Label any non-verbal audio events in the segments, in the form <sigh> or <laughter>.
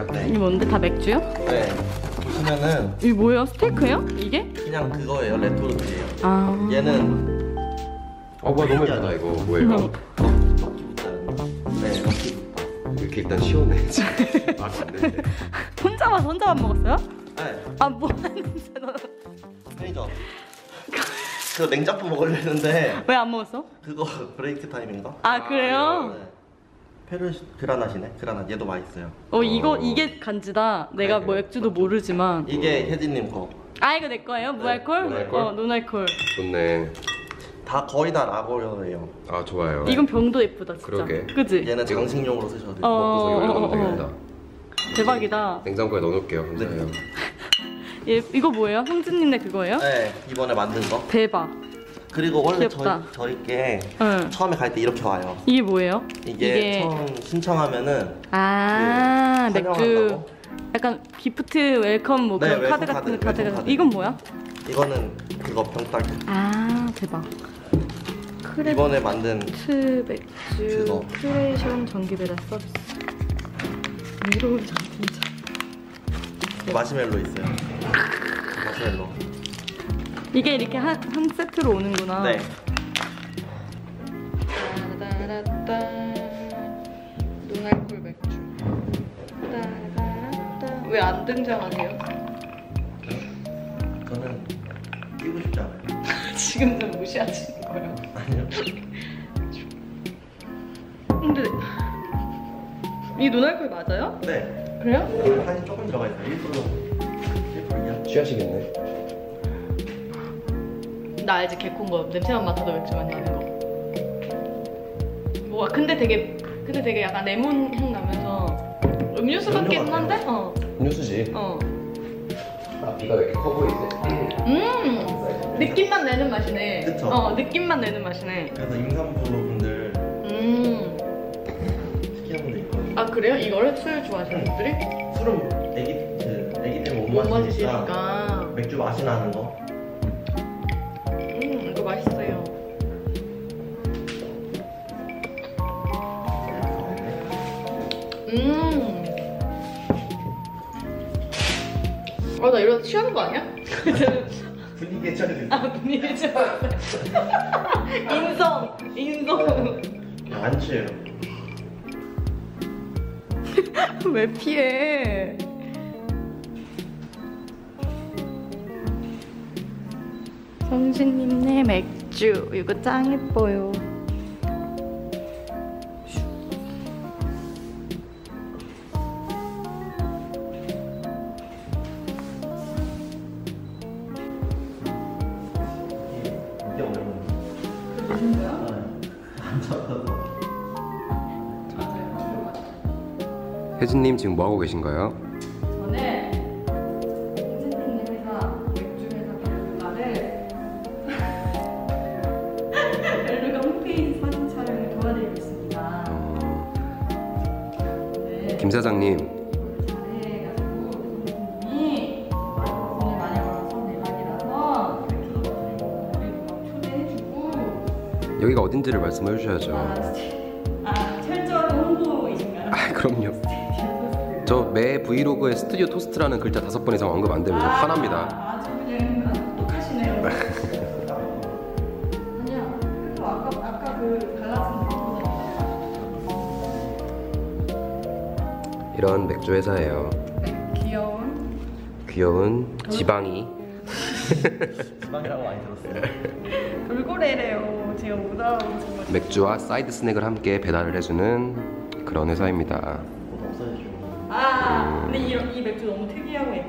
아 그래요? 이게 뭔데 다 맥주요? 네. 보시면은 이게 뭐예요? 스테이크요? 이게? 그냥 그거예요. 레토르트예요. 아. 얘는 어 뭐야 너무 예쁘다 이거 뭐예요? 네. 이렇게 일단 시원해 <laughs> 안 되는데 혼자만 혼자만 먹었어요? 네. 아 뭐 하는데 너? 편의점. 그 냉짬뽕 먹으려 했는데 왜 안 먹었어? 그거 <laughs> 브레이크 타임인가? 아 그래요? 네. 페르 그라나시네. 그라나 얘도 맛있어요. 어 이거 이게 간지다. 내가 뭐 맥주도 모르지만. 이게 혜진님 거. 아 이거 내 거예요? 무알콜? 무알콜? 어 노알콜. 좋네 다 거의 다 라거예요. 아 좋아요 이건 병도 예쁘다 진짜. 그러게. 그지? 얘는 장식용으로 쓰셔도 돼요. 어. 먹고서 여기 어, 어, 어. 되겠다 대박이다. 냉장고에 넣어놓을게요 감사해요 얘 이거 뭐예요? 형준님네 그거예요? 네, 이번에 만든 거. 대박. 그리고 원래 귀엽다. 저희 저희께 응. 처음에 갈 때 이렇게 와요. 이게 뭐예요? 이게, 처음 신청하면은 아 그 맥주. 환영한다고? 약간 기프트 웰컴 뭐 네, 그런 웰컴 카드 같은 카드, 카드 웰컴 같은. 카드. 이건 뭐야? 이거는 그거 병따기. 아 대박. 크랩 이번에 만든 트 맥주 그거. 큐레이션 전기 배달 서비스. 위로 장풍차. 마시멜로 있어요. 마시멜로. 이게 이렇게 한, 한 세트로 오는구나. 네. 따라따 노알콜 맥주. 왜 안 등장하세요? 저는 끼고 싶지 않아요. <laughs> 지금 좀 무시하시는 거예요. 아니요. 근데 이 노알콜 맞아요? 네. 그래요? 사실 조금 들어가 있어요. 1% 1%요. 취하시겠네 나 알지 개콘 거 냄새만 맡아도 맥주 많이 나는 거. 뭐야? 근데 되게 근데 되게 약간 레몬 향 나면서 음료수 음료 같긴. 한데? 어. 음료수지 어. 아 비가 왜 이렇게 커 보이지? 음. 느낌만 내는 맛이네. 그쵸? 어, 느낌만 내는 맛이네. 그래서 임산부 분들 음. 특이한 분들 있거든요. 아 그래요? 이거를 술 좋아하시는 분들이 술은 애기 그 애기 때문에 못못 마시니까 마시니까. 맥주 맛이 나는 거. 아, 나 이러다 취하는 거 아니야? <laughs> 분위기에 처해져 아, 분위기 좀. <laughs> 인성, 인성. 안 취해요. <laughs> 왜 피해? 성신님네 맥주 이거 짱 예뻐요. 혜진님 지금 뭐하고 계신가요? 저는 성신님 회사 맥주 회사 벨루가를 벨루가 홈페이지 사진 촬영을 도와드리고 있습니다. 네. 김 사장님 막 초대해주고 여기가 어딘지를 말씀해 주셔야죠 아, 아 철저한 홍보이신가요? 아 그럼요 저 매 브이로그에 스튜디오 토스트라는 글자 다섯 번 이상 언급 안 되면 저 화납니다 아주 그냥 똑똑하시네요. 아니야. 그래서 아까 아까 그 갈라진 거 이런 맥주 회사예요 네, 귀여운 귀여운 지방이 <laughs> 지방이라고 많이 들었어요. <laughs> 돌고래래요. 제가 못 알아보고 정말. 맥주와 사이드 스낵을 함께 배달을 해주는 그런 회사입니다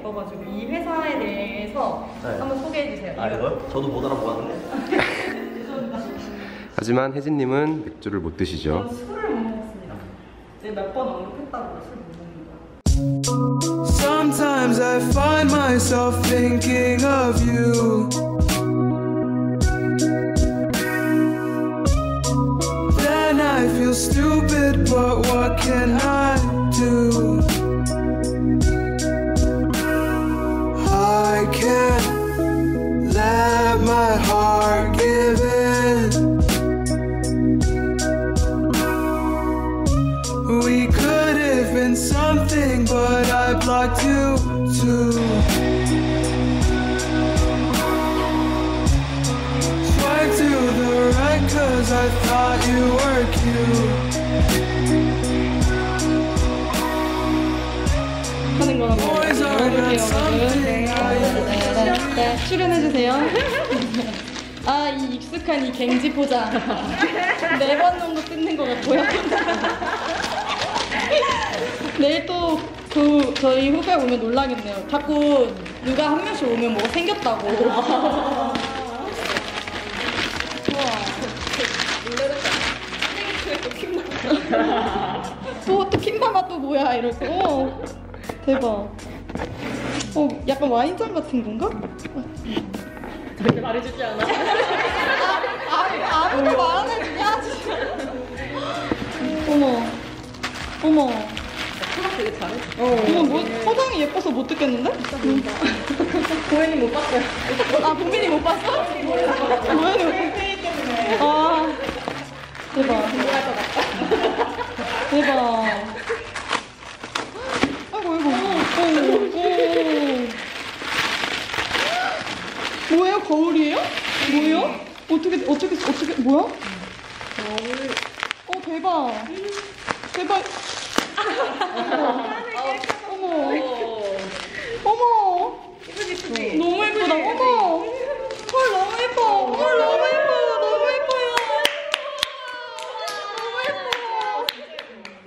예뻐가지고 이 회사에 대해서 네. 한번 소개해 주세요. 아 이거? 저도 못 알아보았는데. <laughs> 하지만 혜진님은 맥주를 못 드시죠 저 술을 못 먹습니다. 제가 몇번 언급했다고 술 못 먹는다. Sometimes I find myself thinking of you. Then I feel stupid, but what can I cause I thought you were cute. 하는 거라고 Boys are not something I 네, 네, 출연해주세요. <laughs> 아, 이 익숙한 이 갱지 포장. <laughs> 네 번 정도 뜯는 것 같고요. <laughs> 내일 또 그 저희 후배 오면 놀라겠네요. 자꾸 누가 한 명씩 오면 뭐가 생겼다고. 또, 또 킴바마 또 뭐야 이러고 어, 대박 어 약간 와인잔 같은 건가? 절대 말해주지 않아. 아, 아무도 말 안 해주냐 어머 어머 되게 잘해. 어머 뭐 포장이 예뻐서 못 듣겠는데? 고현이 못 봤어요. 아 봉빈이 못 봤어? 고현이 못 봤어? 아 대박 대박 아이고 아이고 오, 오. 뭐예요 거울이에요? 뭐예요? 어떻게 어떻게 어떻게 뭐야? 거울 어 대박 대박 어머 어머 너무 예쁘다. 어머. 헐 너무 예뻐. 헐 너무 예뻐. 너무 예뻐요.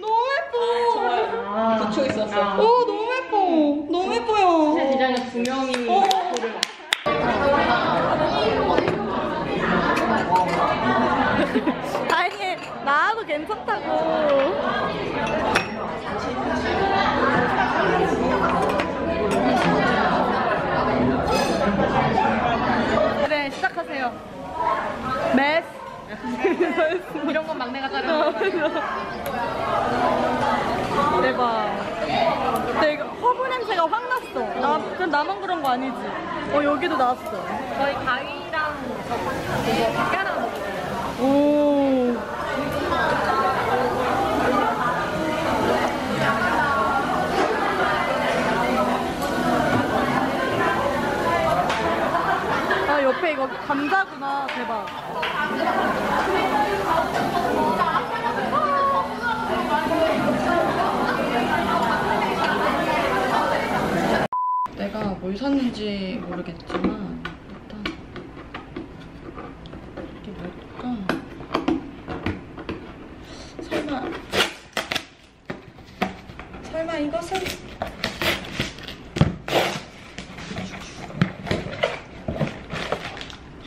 너무 예뻐. 너무 예뻐. 붙여 있었어. 오 너무 예뻐. 너무 예뻐요. 디자이너 두 명이 어. 다행히 나와도 괜찮다고. 그래 시작하세요. 메스. <laughs> 이런 건 막내가 자르는 거. 대박. 근데 이거 허브 냄새가 확 났어. 나, 그럼 나만 그런 거 아니지? 어, 여기도 났어. 저희 가위랑 젓가락. 오. 아, 옆에 이거 감자구나. 대박. 내가 뭘 샀는지 모르겠지만 일단 이게 뭘까? 설마 설마 이것은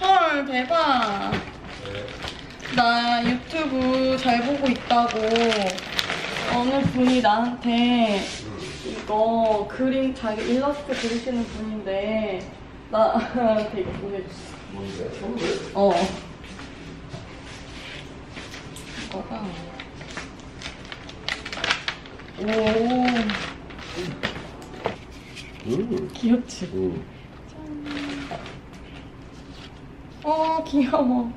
헐 대박 나 유튜브 잘 보고 있다고 어느 분이 나한테 이거 그림 자기 일러스트 그리시는 분인데 나한테 이거 보내줬어 어. 이거가. 오. 음. 귀엽지? 음. 어, 귀여워.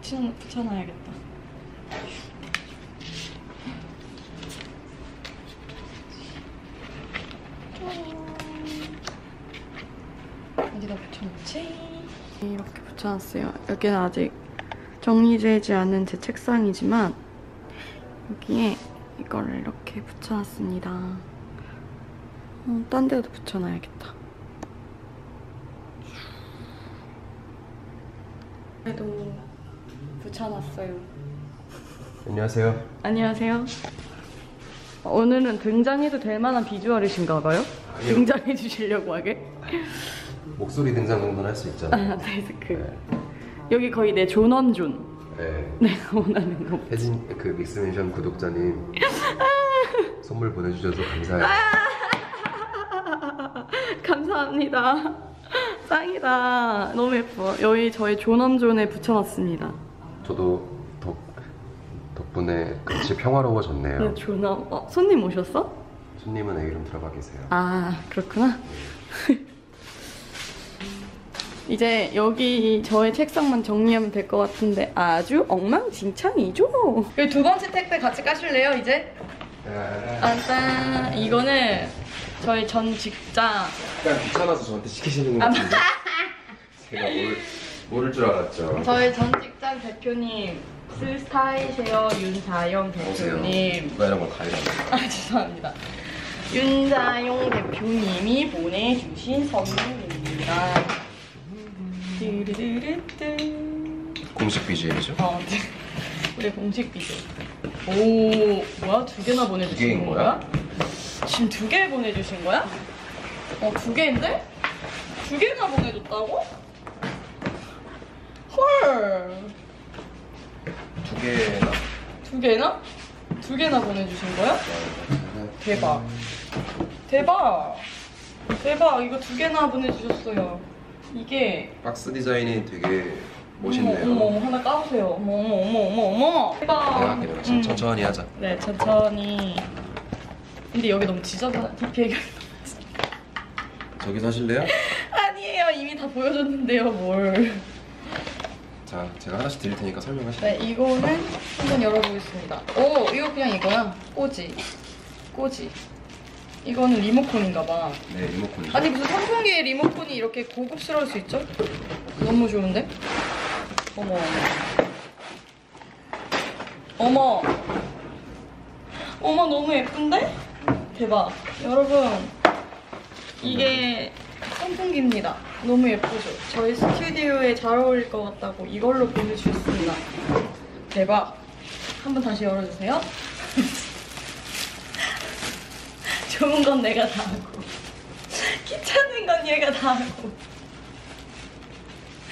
붙여, 붙여놔야겠다. 어디다 붙여놓지? 이렇게 붙여놨어요. 여기는 아직 정리되지 않은 제 책상이지만 여기에 이거를 이렇게 붙여놨습니다. 어, 딴 데도 붙여놔야겠다. 그래도 붙여놨어요. 안녕하세요. 안녕하세요. 오늘은 등장해도 될 만한 비주얼이신가 봐요? 아니요. 등장해 주시려고 하게? 목소리 등장 정도는 할 수 있잖아요. 아, 데스크. 여기 거의 내 존엄존. 네. <laughs> 내가 원하는 거. 혜진 그 믹스맨션 구독자님 <laughs> 선물 보내주셔서 감사해요. 감사합니다. 짱이다. 너무 예뻐. 여기 저의 존엄존에 붙여놨습니다. 저도 덕 덕분에 같이 평화로워졌네요. 네, 존엄. 어, 손님 오셨어? 손님은 내 이름 들어가 계세요. 아, 그렇구나. <laughs> 이제 여기 저의 책상만 정리하면 될 것 같은데 아주 엉망진창이죠? 여기 두 번째 택배 같이 까실래요, 이제? 짠 이거는 저희 전 직장 약간 귀찮아서 저한테 시키시는 것 같은데. <laughs> 제가 모를, 모를 줄 알았죠. 저희 전 직장 대표님 스타일쉐어 윤자영. 대표님 누가 이런 걸 가위라고. 아 죄송합니다. 윤자용 대표님이 보내주신 선물입니다. 공식 BGM이죠? 어, 네. 우리 공식 비디오. 오, 뭐야? 두 개나 보내주신 거야? 거야? 지금 두 개 보내주신 거야? 어, 두 개인데? 두 개나 보내줬다고? 헐. 두 개나. 두 개나? 두 개나 보내주신 거야? 대박. 대박. 대박. 이거 두 개나 보내주셨어요. 이게 박스 디자인이 되게 멋있네요. 어머, 어머, 하나 까보세요. 어머, 어머, 어머, 어머, 어머. 대박. 내가 할게, 내가. 천- 음. 천천히 하자. 네, 천천히. 근데 여기 너무 지저분한 <laughs> DP가 저기서 하실래요? <laughs> 아니에요. 이미 다 보여줬는데요, 뭘. 자, 제가 하나씩 드릴 테니까 설명하시죠. 네, 이거는 한번 열어보겠습니다. 오, 이거 그냥 이거야. 꼬지. 꼬지. 이거는 리모컨인가 봐. 네, 리모컨이죠. 아니 무슨 선풍기에 리모컨이 이렇게 고급스러울 수 있죠? 너무 좋은데? 어머 어머 어머 너무 예쁜데? 대박 여러분 이게 선풍기입니다 너무 예쁘죠? 저희 스튜디오에 잘 어울릴 것 같다고 이걸로 보내주셨습니다 대박 한번 다시 열어주세요 <laughs> 좋은 건 내가 다 하고 귀찮은 건 얘가 다 하고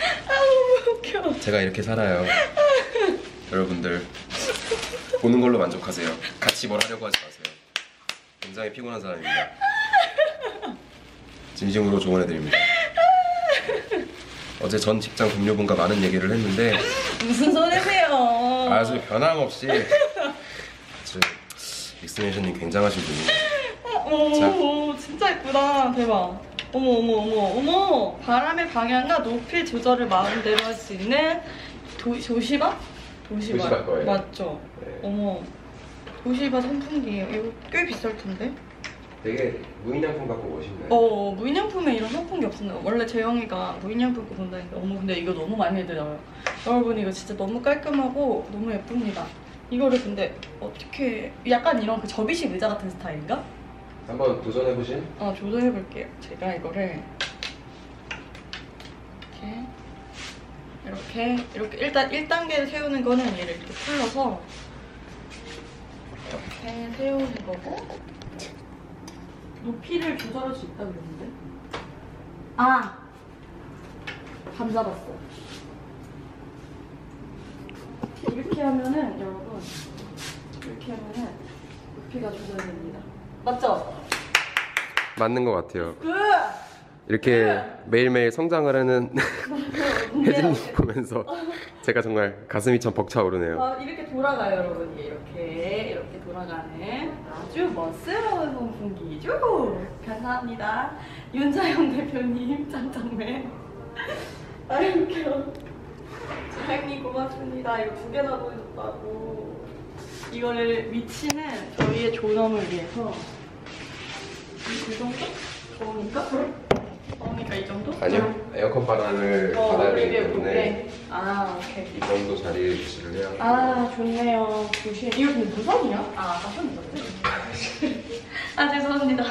아 너무 웃겨 제가 이렇게 살아요. 여러분들 보는 걸로 만족하세요. 같이 뭘 하려고 하지 마세요. 굉장히 피곤한 사람입니다. 진심으로 조언해드립니다. 어제 전 직장 동료분과 많은 얘기를 했는데 무슨 소리세요 아주 변함없이 아주 익스네이션님 굉장하신 분이에요. 어머 진짜 예쁘다 대박 어머 어머 어머 어머 바람의 방향과 높이 조절을 마음대로 할 수 있는 도, 도시바? 도시바 도시바 거예요. 맞죠? 네. 어머 도시바 선풍기예요 이거 꽤 비쌀 텐데 되게 무인양품 같고 멋있네요. 어 무인양품에 이런 선풍기 없었나요? 원래 재영이가 무인양품 거 본다니까 어머 근데 이거 너무 많이 들어요 여러분 이거 진짜 너무 깔끔하고 너무 예쁩니다 이거를 근데 어떻게 약간 이런 그 접이식 의자 같은 스타일인가? 한번 도전해보신? 어 조절해볼게요 제가 이거를 이렇게 이렇게 이렇게 일단 1단계 세우는 거는 얘를 이렇게 풀러서 이렇게 세우는 거고 높이를 조절할 수 있다고 그랬는데 아! 감 잡았어 이렇게 하면은 여러분 이렇게 하면은 높이가 조절됩니다 맞죠? 맞는 것 같아요. 그! 이렇게 매일매일 성장을 하는 근데 <laughs> 혜진님 보면서 제가 정말 가슴이 참 벅차오르네요. 아, 이렇게 돌아가요, 여러분. 이렇게 이렇게 돌아가는 아주 멋스러운 선풍기죠. 감사합니다. 윤자영 대표님 짱짱맨. 아유 웃겨. 자영님 고맙습니다. 이거 두 개나 보여줬다고. 이거를 위치는 저희의 존엄을 위해서 이 정도? 더우니까? 더우니까 이 정도? 아니요, 에어컨 바람을 어, 받아야 되기 때문에. 아, 오케이. 이 정도 자리에 위치를 해야. 아 좋네요. 조심. 이거 근데 무선이야? 아 아까 손 있었지? 아 죄송합니다.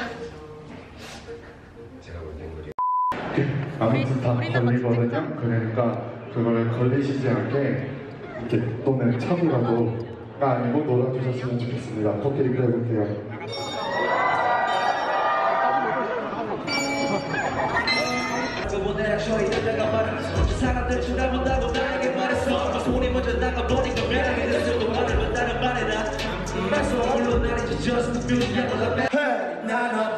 제가 만든 거리. 아무튼 다 걸리거든요. 그러니까 그걸 걸리시지 않게 이렇게 또는 참이라도가 아니고 놀아주셨으면 좋겠습니다. 코끼리 그려볼게요. 난 어떤 시간도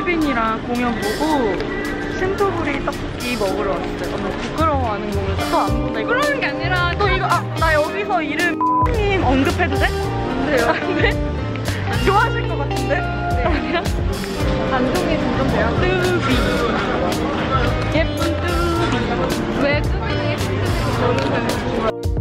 수빈이랑 공연 보고 신토부리 떡볶이 먹으러 왔어요. 너무 부끄러워하는 거면 또안 본다. 그러는 게 아니라 또 이거 아 나 여기서 이름 님 언급해도 돼? 안 돼요. 안 돼? 좋아하실 것 같은데? 아니야? 반동이 공정돼요? 뚜비 예쁜 뚜비 왜 뚜비는 예쁜 뚜비 모르는